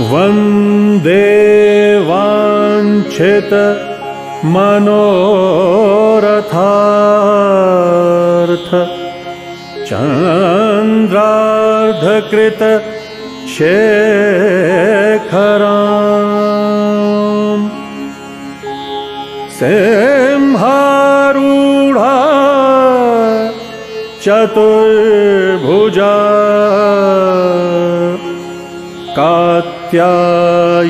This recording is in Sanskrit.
वन्दे वाञ्छित मनोरथार्थ। चन्द्रार्धकृत शेखरा सिंहारूढा चतुर्भुजा कात्या